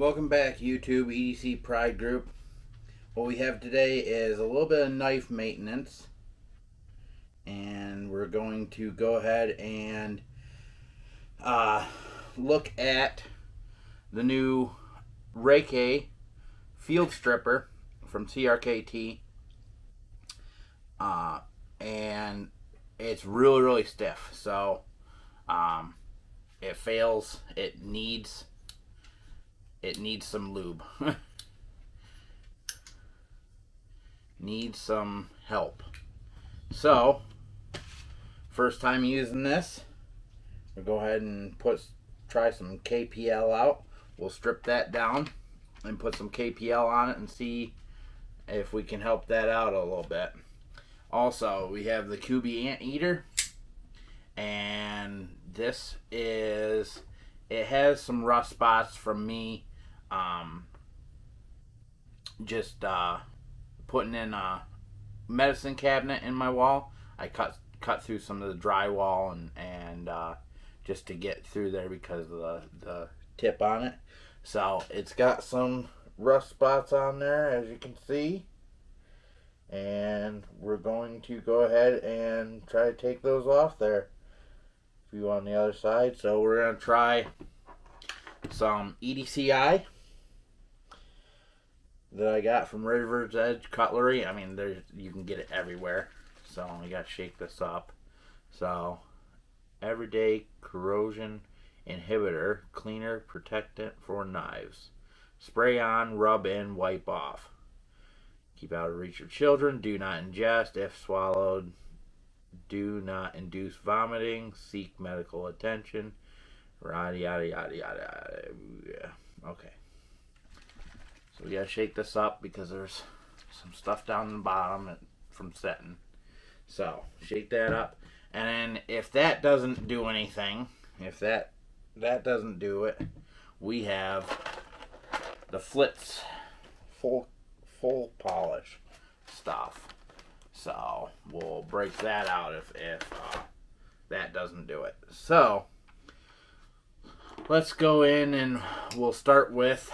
Welcome back, YouTube EDC Pride Group. What we have today is a little bit of knife maintenance. And we're going to go ahead and uh, look at the new Raikiri Field Stripper from CRKT. Uh, and it's really, really stiff. So, um, it fails. It needs it needs some lube. needs some help. So, first time using this, we'll go ahead and put try some KPL out. We'll strip that down and put some KPL on it and see if we can help that out a little bit. Also, we have the Kubey Anteater and this is it has some rust spots from me um, just uh, putting in a medicine cabinet in my wall. I cut cut through some of the drywall and and uh, just to get through there because of the the tip on it. So it's got some rust spots on there as you can see. And we're going to go ahead and try to take those off there. View on the other side. So we're going to try some EDCI that I got from River's Edge Cutlery. I mean, there's you can get it everywhere. So I got to shake this up. So, everyday corrosion inhibitor cleaner protectant for knives. Spray on, rub in, wipe off. Keep out of reach of children. Do not ingest. If swallowed, do not induce vomiting. Seek medical attention. Yada yada yada yada. Okay. So we gotta shake this up because there's some stuff down the bottom from setting. So shake that up, and then if that doesn't do anything, if that that doesn't do it, we have the Flitz full full polish stuff. So we'll break that out if if uh, that doesn't do it. So let's go in and we'll start with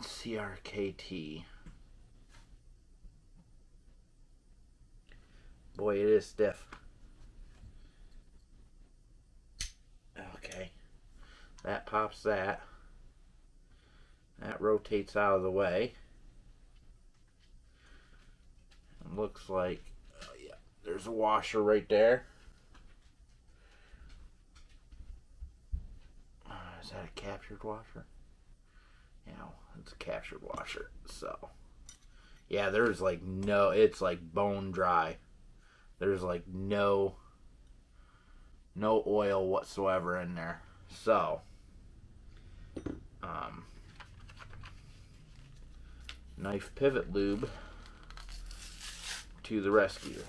CRKT. Boy, it is stiff. Okay. That pops that. That rotates out of the way. It looks like, oh yeah, there's a washer right there. Uh, is that a captured washer? Yeah, it's a captured washer. So, yeah, there's like no, it's like bone dry. There's like no, no oil whatsoever in there. So, um, knife pivot lube to the rescue.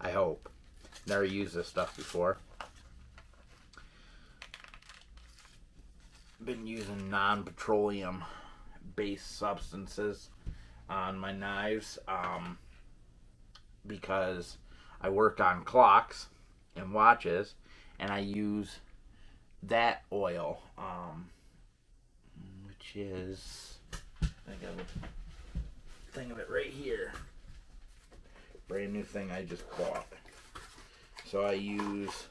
I hope. Never used this stuff before. Been using non-petroleum based substances on my knives um, because I work on clocks and watches and I use that oil um, which is I got a thing of it right here. Brand new thing I just bought. So I use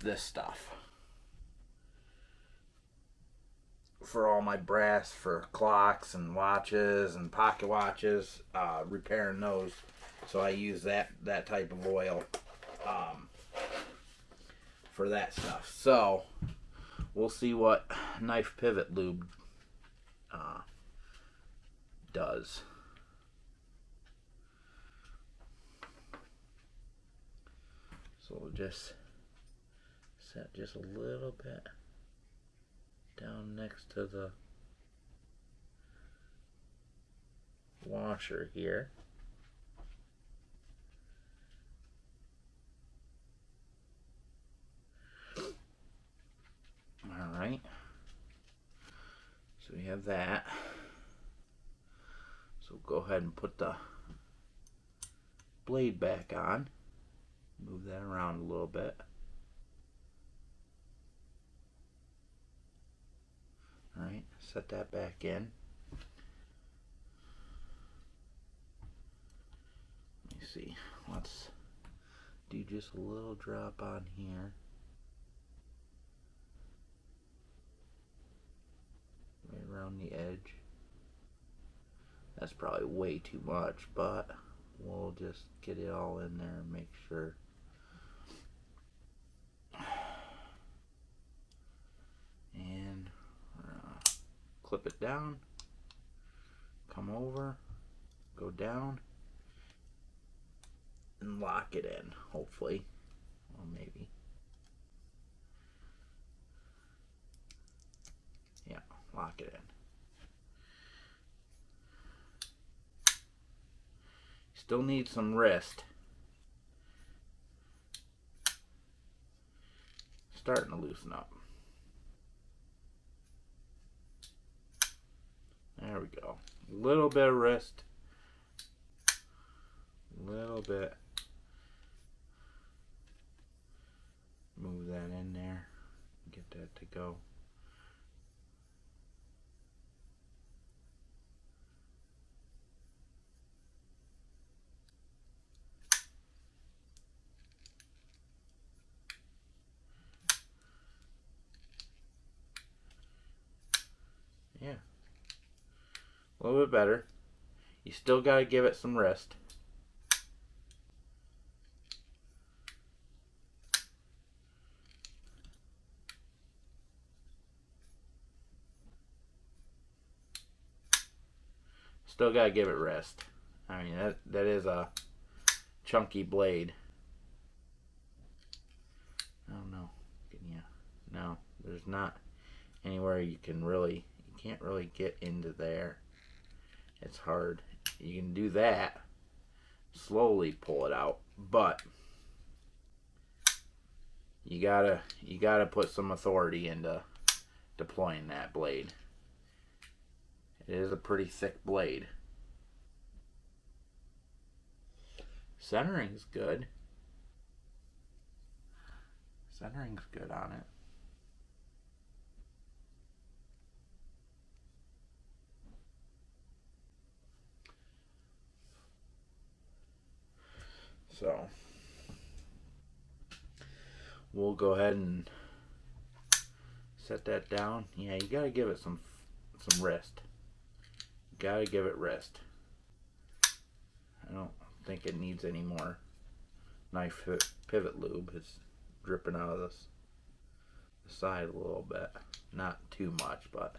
this stuff for all my brass for clocks and watches and pocket watches, uh, repairing those. So I use that that type of oil um, for that stuff. So we'll see what knife pivot lube uh, does. So we'll just set just a little bit down next to the washer here. All right. So we have that. So go ahead and put the blade back on. Move that around a little bit. Alright, set that back in. Let me see. Let's do just a little drop on here. Right around the edge. That's probably way too much, but we'll just get it all in there and make sure. It down, come over, go down, and lock it in, hopefully. Or maybe. Yeah, lock it in. Still need some wrist. Starting to loosen up. There we go. A little bit of wrist. A little bit. Move that in there. Get that to go. Yeah. A little bit better. You still got to give it some rest. Still got to give it rest. I mean, that, that is a chunky blade. Oh no. Can? No, there's not anywhere you can really, you can't really get into there. It's hard. You can do that. Slowly pull it out, but you gotta you gotta put some authority into deploying that blade. It is a pretty thick blade. Centering's good. Centering's good on it. So we'll go ahead and set that down. Yeah, you gotta give it some some rest. Gotta give it rest. I don't think it needs any more knife pivot lube. It's dripping out of this the side a little bit. Not too much, but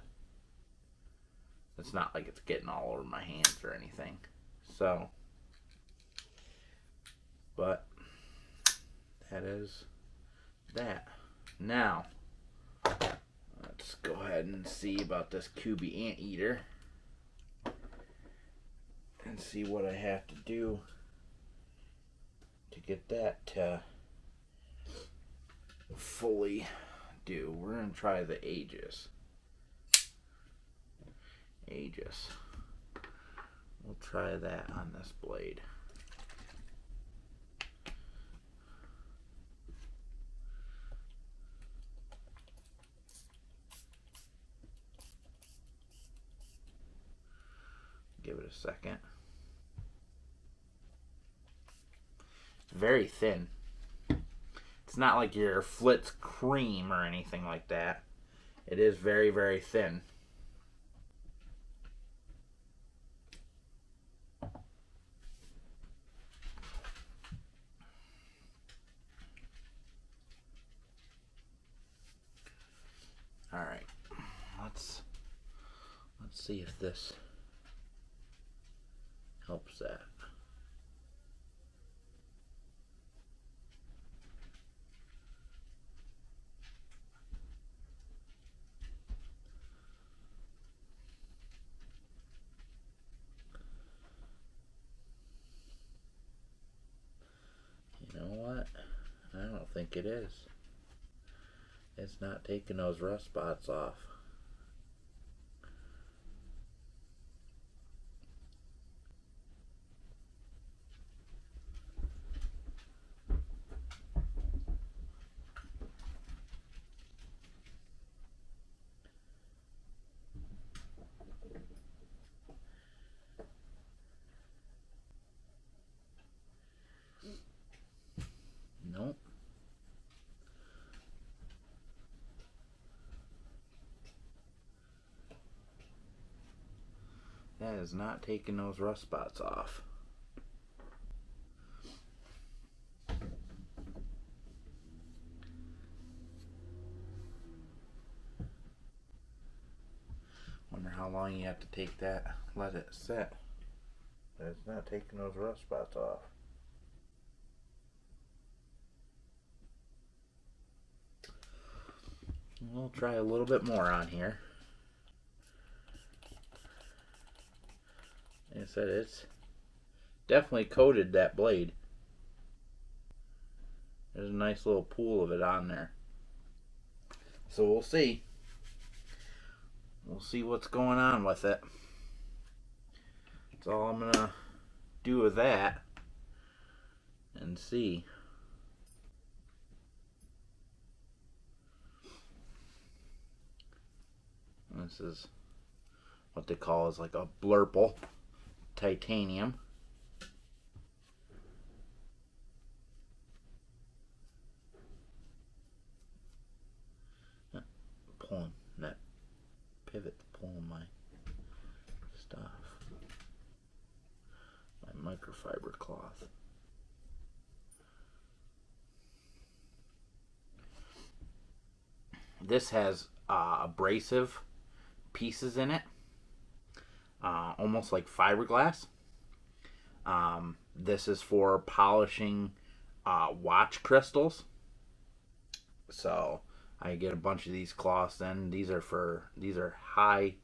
it's not like it's getting all over my hands or anything. So but that is that. Now, let's go ahead and see about this Kubey Anteater and see what I have to do to get that to fully do. We're going to try the Aegis. Aegis. We'll try that on this blade. Give a second. It's very thin. It's not like your Flitz cream or anything like that. It is very, very thin. All right, let's let's see if this helps that. You know what? I don't think it is. It's not taking those rust spots off. That is not taking those rust spots off. Wonder how long you have to take that, let it set. It's not taking those rust spots off. We'll try a little bit more on here. I said, it's definitely coated that blade. There's a nice little pool of it on there. So we'll see. We'll see what's going on with it. That's all I'm going to do with that. And see. This is what they call is like a blurple titanium. Pulling that pivot, pulling my stuff, my microfiber cloth. This has uh, abrasive pieces in it, uh, almost like fiberglass. Um, this is for polishing uh, watch crystals. So I get a bunch of these cloths. Then these are for these are high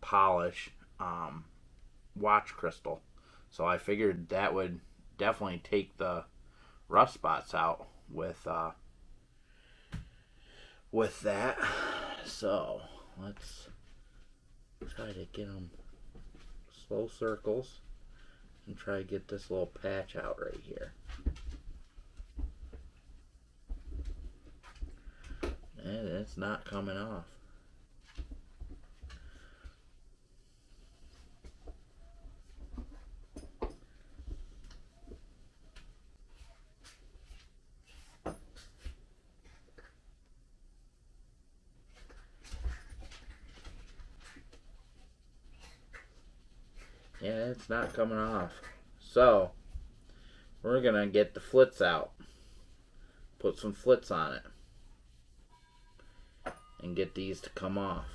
polish um, watch crystal. So I figured that would definitely take the rough spots out with uh, with that. So let's try to get them slow circles and try to get this little patch out right here. And it's not coming off. Yeah, it's not coming off. So, we're going to get the Flitz out. Put some Flitz on it. And get these to come off.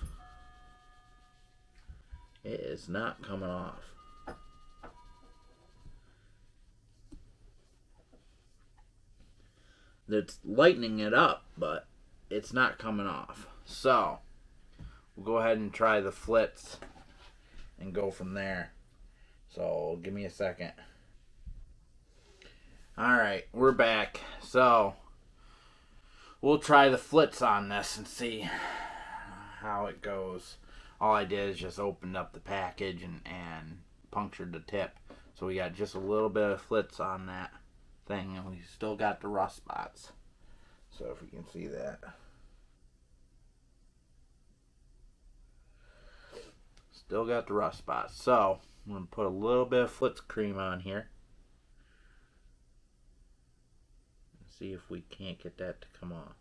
It is not coming off. It's lightening it up, but it's not coming off. So, we'll go ahead and try the Flitz and go from there. So give me a second. Alright, we're back. So we'll try the Flitz on this and see how it goes. All I did is just opened up the package and, and punctured the tip. So we got just a little bit of Flitz on that thing and we still got the rust spots. So if we can see that. Still got the rust spots. So I'm going to put a little bit of Flitz cream on here. See if we can't get that to come off.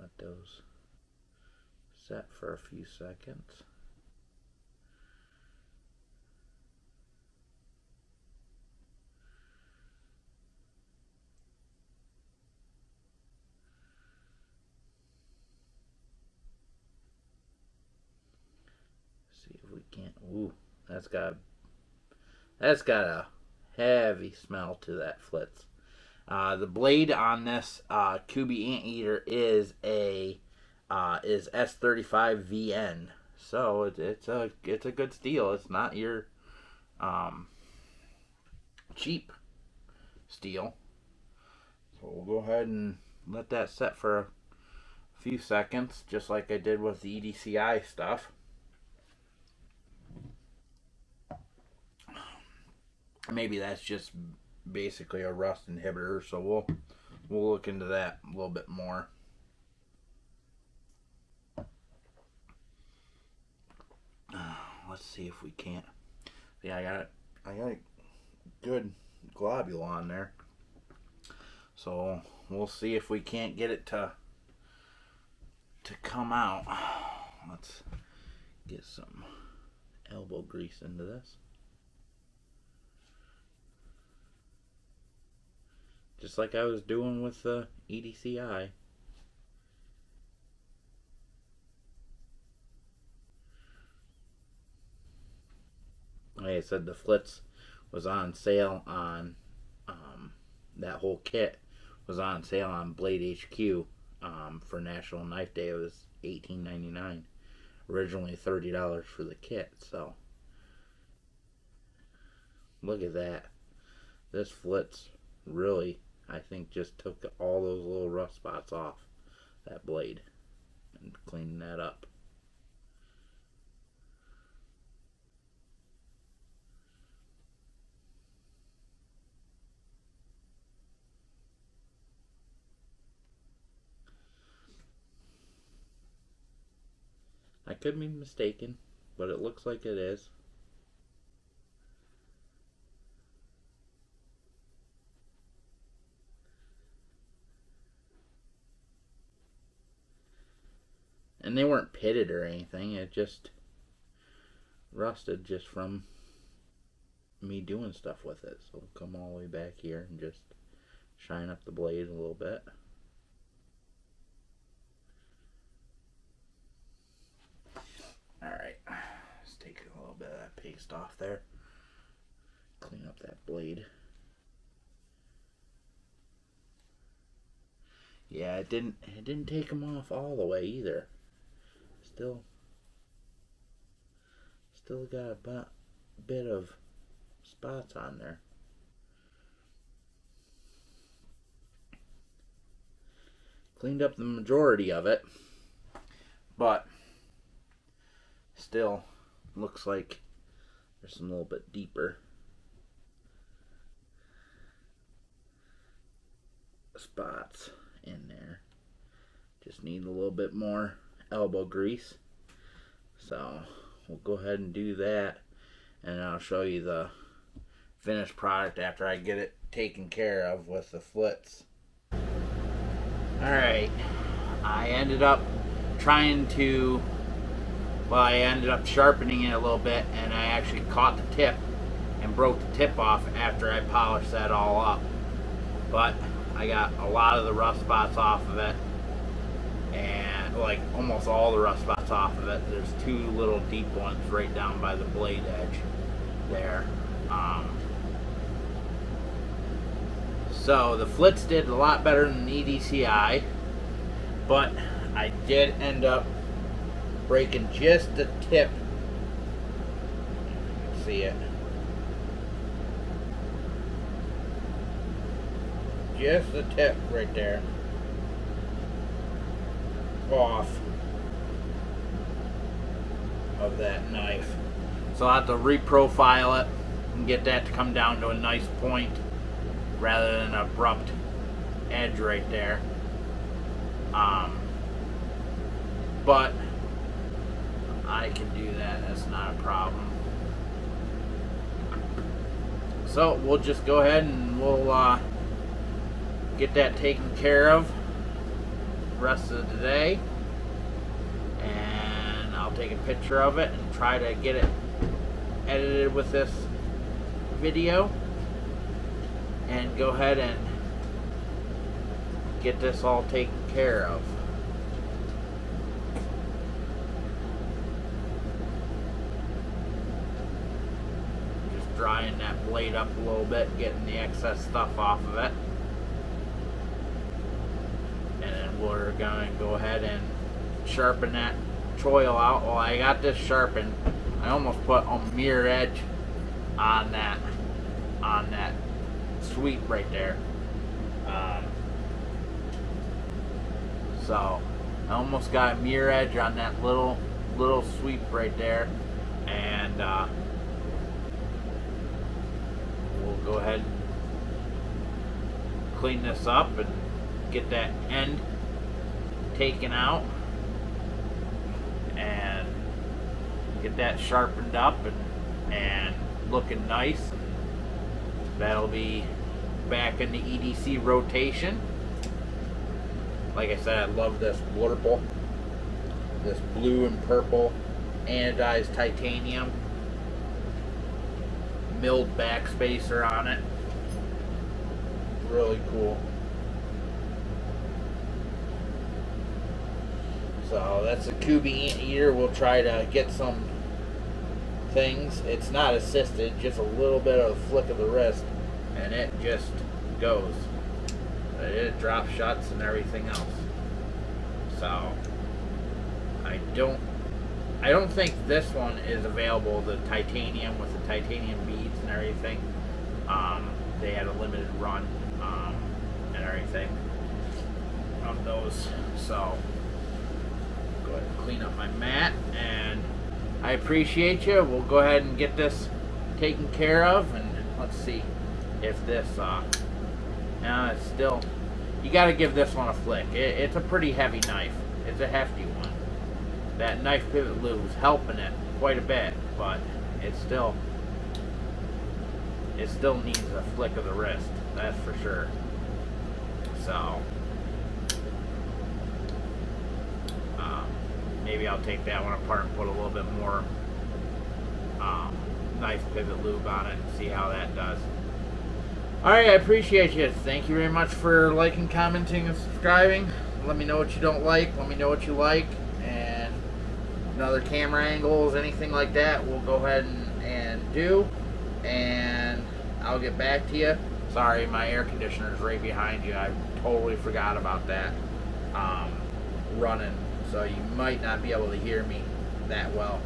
Let those set for a few seconds. Ooh, that's got that's got a heavy smell to that Flitz. Uh, the blade on this uh, Kubey Anteater is a uh, is S35VN, so it, it's a it's a good steel. It's not your um, cheap steel. So we'll go ahead and let that set for a few seconds, just like I did with the EDCI stuff. Maybe that's just basically a rust inhibitor so we'll we'll look into that a little bit more. Uh, let's see if we can't. Yeah I got it I got a good globule on there. So we'll see if we can't get it to to come out. Let's get some elbow grease into this. Just like I was doing with the EDCI. Like I said, the Flitz was on sale on um, that whole kit was on sale on Blade HQ um, for National Knife Day. It was eighteen ninety nine. Originally thirty dollars for the kit. So look at that. This Flitz really, I think, just took all those little rough spots off that blade and cleaned that up. I could be mistaken, but it looks like it is. And they weren't pitted or anything, it just rusted just from me doing stuff with it. So come all the way back here and just shine up the blade a little bit. Alright, let's take a little bit of that paste off there. Clean up that blade. Yeah, it didn't it didn't take them off all the way either. Still still got a bit of spots on there. Cleaned up the majority of it, but still looks like there's some little bit deeper spots in there. Just need a little bit more elbow grease. So we'll go ahead and do that and I'll show you the finished product after I get it taken care of with the Flitz. Alright, I ended up trying to well, I ended up sharpening it a little bit and I actually caught the tip and broke the tip off after I polished that all up. But I got a lot of the rough spots off of it and like almost all the rough spots off of it. There's two little deep ones right down by the blade edge there. Um, so the Flitz did a lot better than the EDCI, but I did end up breaking just the tip. See it. Just the tip right there. Off of that knife. So I'll have to reprofile it and get that to come down to a nice point rather than an abrupt edge right there. Um, but I can do that. That's not a problem. So we'll just go ahead and we'll uh, get that taken care of rest of the day. And I'll take a picture of it and try to get it edited with this video. And go ahead and get this all taken care of. Just drying that blade up a little bit, getting the excess stuff off of it. And then we're going to go ahead and sharpen that choil out. Well, I got this sharpened. I almost put a mirror edge on that on that sweep right there. Um, so I almost got a mirror edge on that little little sweep right there, and uh, we'll go ahead and clean this up and get that end taken out and get that sharpened up and, and looking nice. That'll be back in the EDC rotation. Like I said, I love this purple, this blue and purple anodized titanium milled backspacer on it. Really cool. So that's a Kubey eater. We'll try to get some things. It's not assisted, just a little bit of a flick of the wrist, and it just goes. It drops shots and everything else. So I don't I don't think this one is available, the titanium with the titanium beads and everything. Um, they had a limited run um, and everything on those. So clean up my mat and I appreciate you. We'll go ahead and get this taken care of and let's see if this uh now it's still you got to give this one a flick. It, it's a pretty heavy knife. It's a hefty one. That knife pivot is helping it quite a bit, but it still it still needs a flick of the wrist. That's for sure. So um, maybe I'll take that one apart and put a little bit more um, knife pivot lube on it and see how that does. Alright, I appreciate you. Thank you very much for liking, commenting, and subscribing. Let me know what you don't like. Let me know what you like. And another camera angles, anything like that, we'll go ahead and, and do. And I'll get back to you. Sorry, my air conditioner is right behind you. I totally forgot about that. Um, running. So you might not be able to hear me that well.